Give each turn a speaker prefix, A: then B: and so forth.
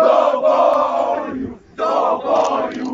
A: do banho.